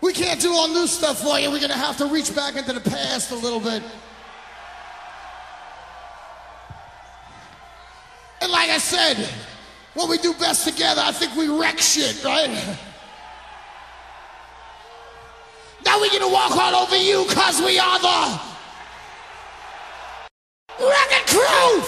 We can't do all new stuff for you. We're going to have to reach back into the past a little bit. And like I said, what we do best together, I think we wreck shit, right? Now we're going to walk all over you because we are the Wrecking Crew!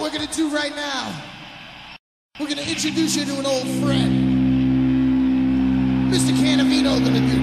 we're going to do right now. We're going to introduce you to an old friend. Mr. Cannavino going to do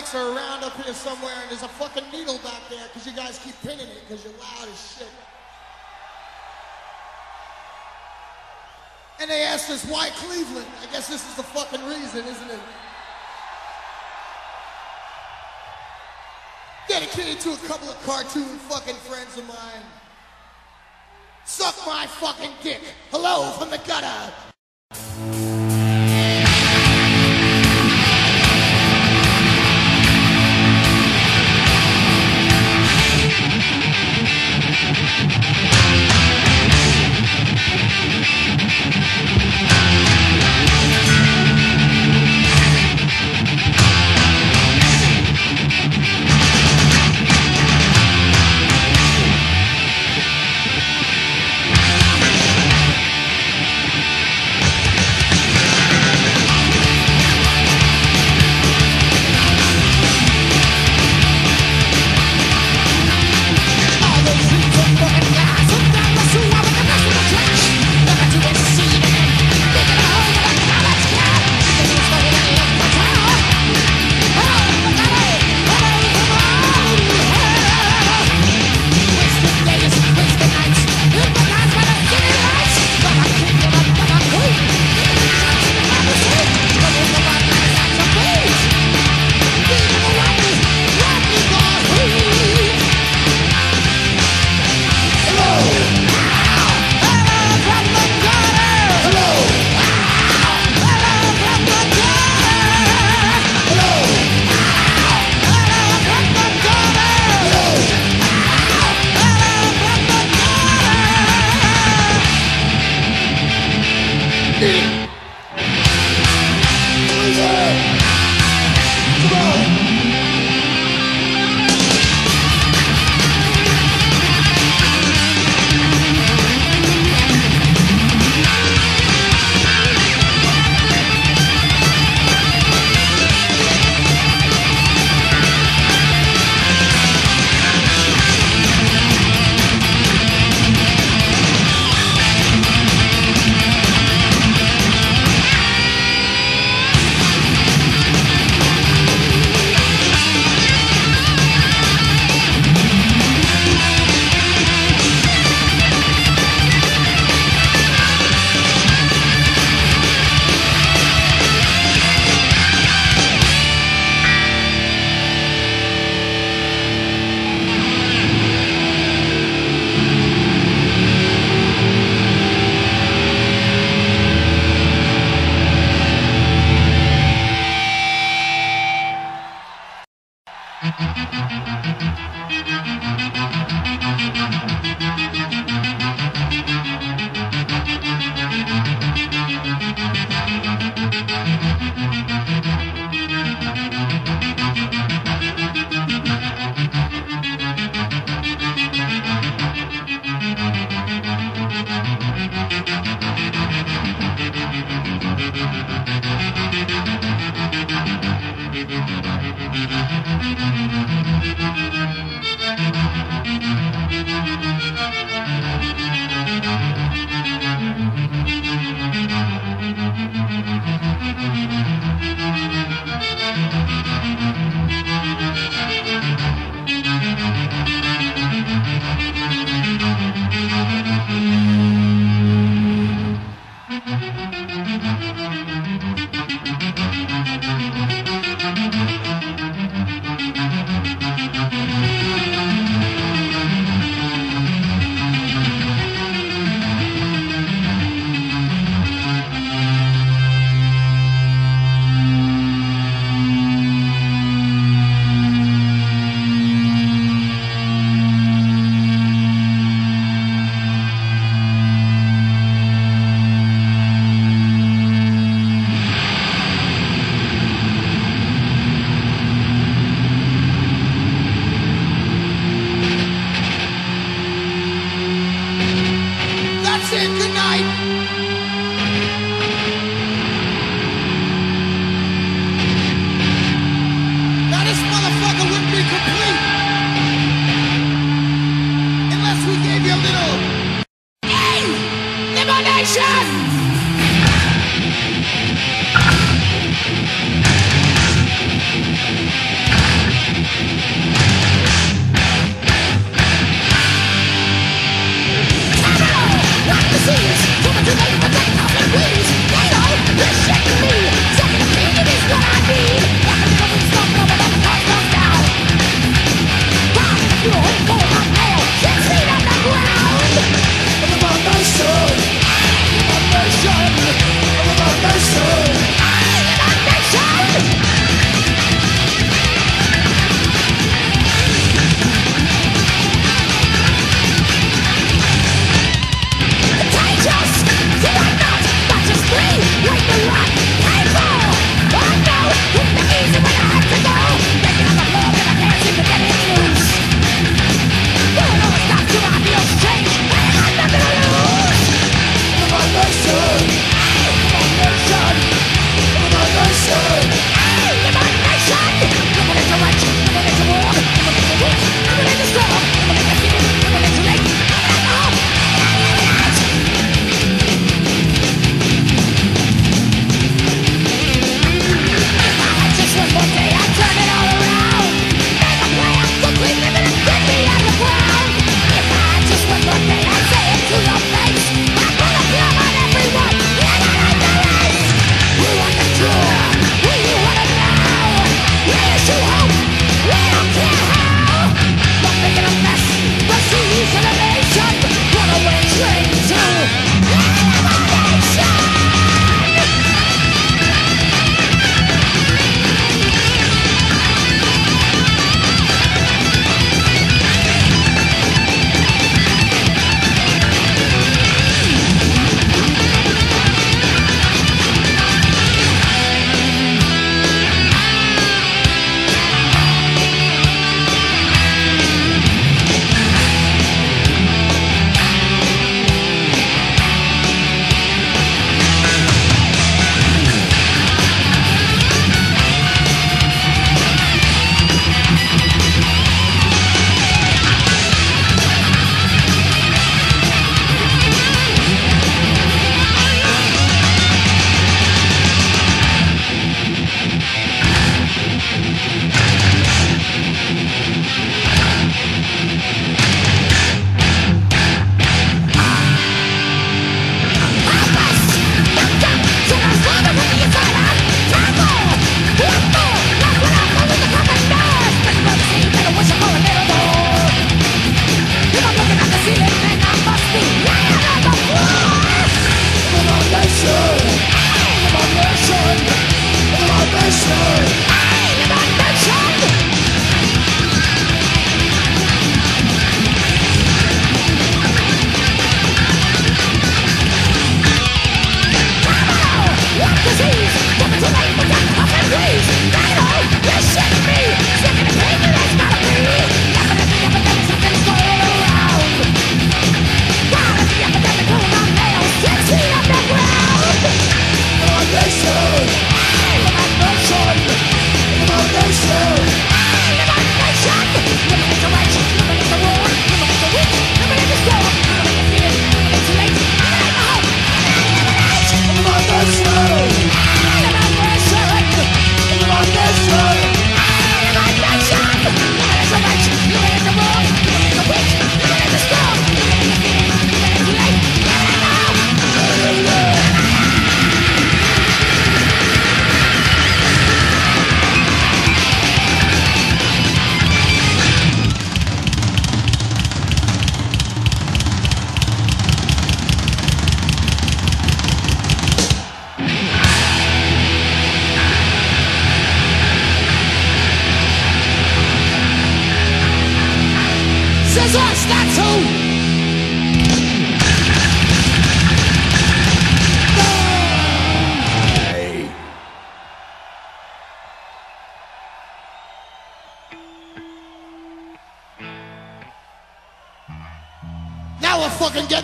mics are around up here somewhere, and there's a fucking needle back there because you guys keep pinning it because you're loud as shit. And they asked us, why Cleveland? I guess this is the fucking reason, isn't it? Dedicated to a couple of cartoon fucking friends of mine. Suck my fucking dick. Hello from the gutter.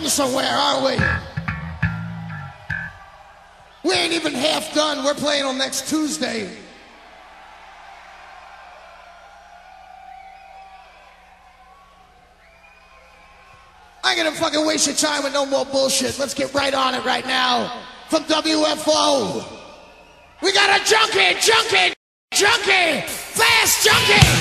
Getting somewhere, aren't we? We ain't even half done. We're playing on next Tuesday. I ain't gonna fucking waste your time with no more bullshit. Let's get right on it right now. From WFO. We got a junkie, junkie, junkie, fast junkie.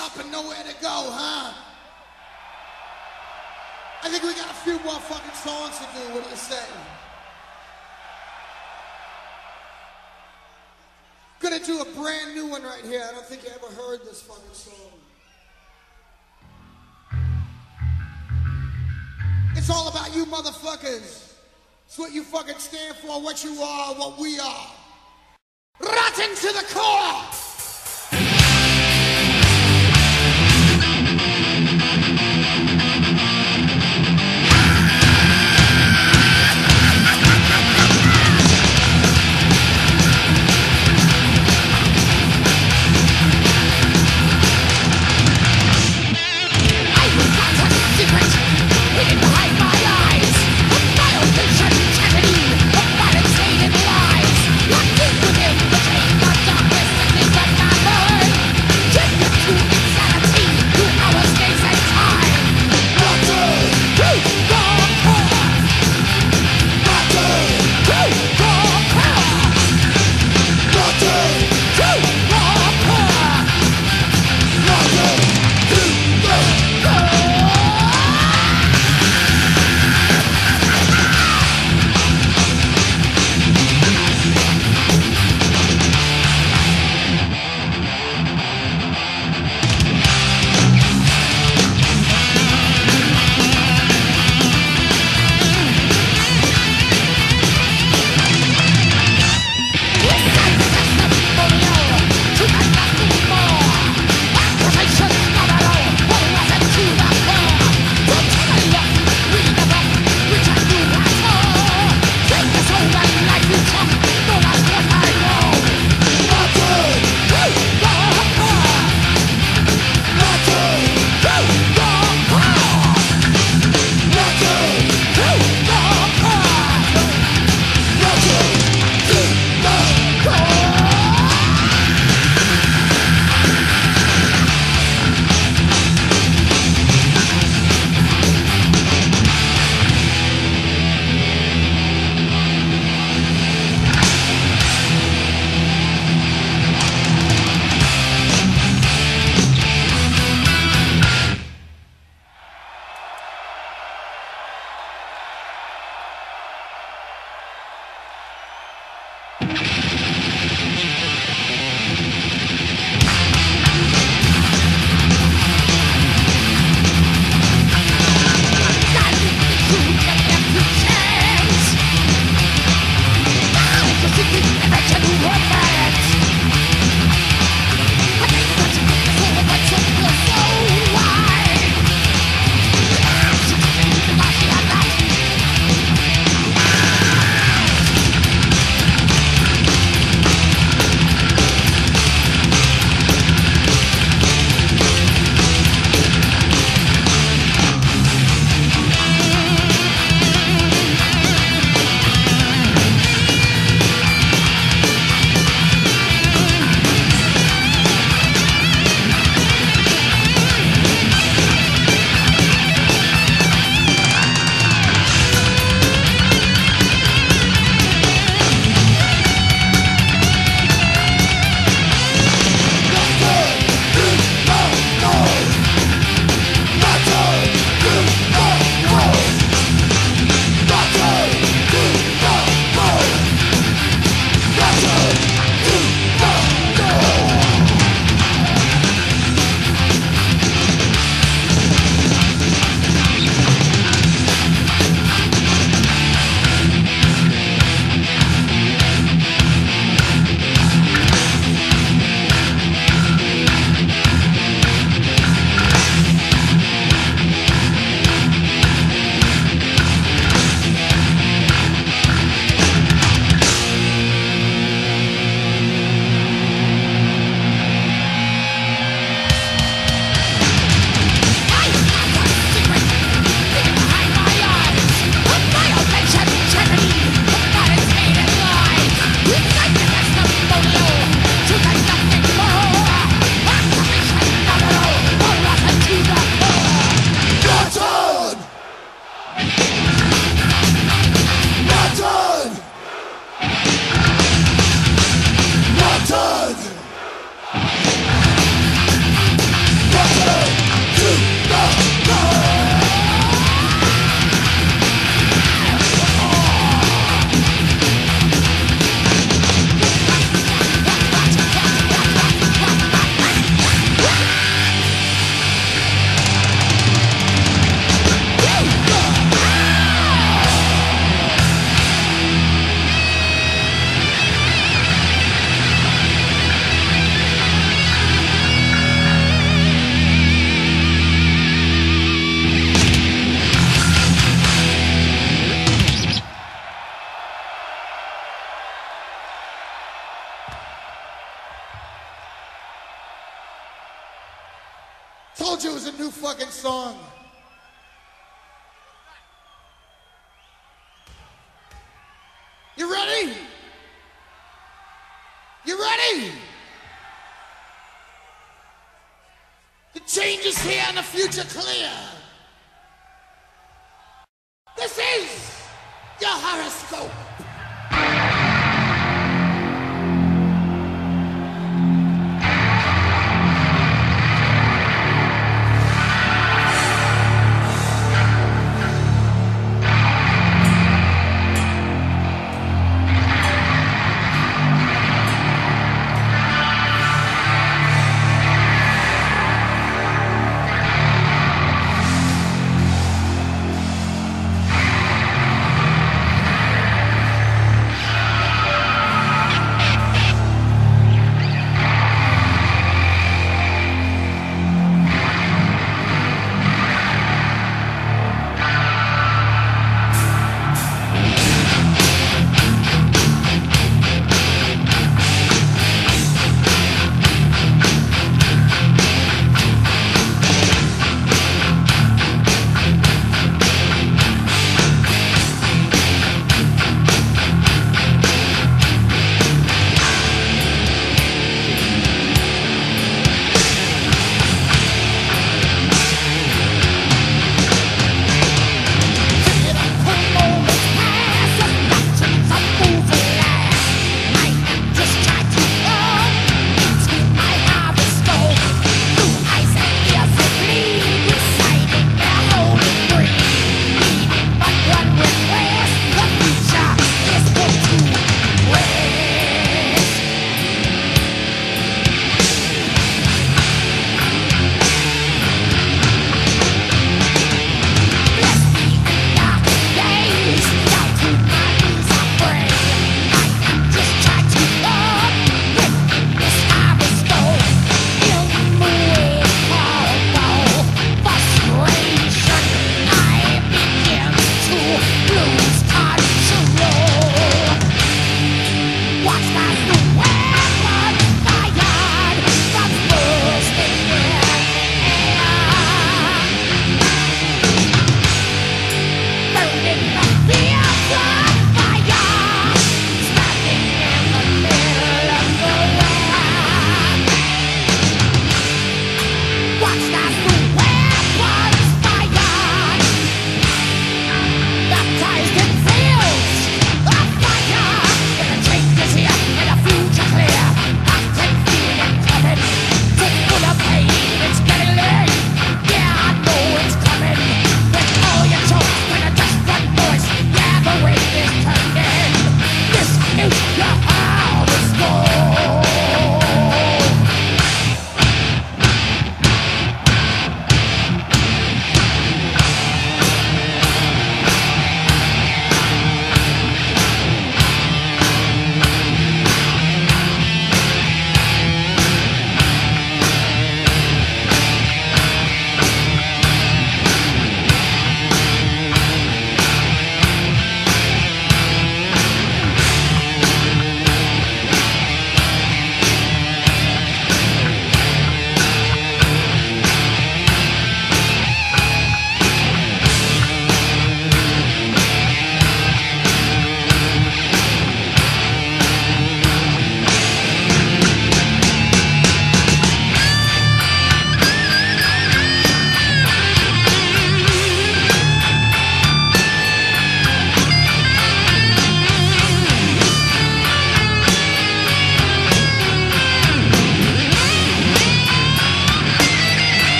Up and nowhere to go, huh? I think we got a few more fucking songs to do. What do you say? Gonna do a brand new one right here. I don't think you ever heard this fucking song. It's all about you motherfuckers. It's what you fucking stand for, what you are, what we are. Rotten to the core!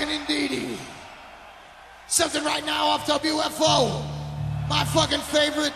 fucking indeedy. Something right now off WFO, my fucking favorite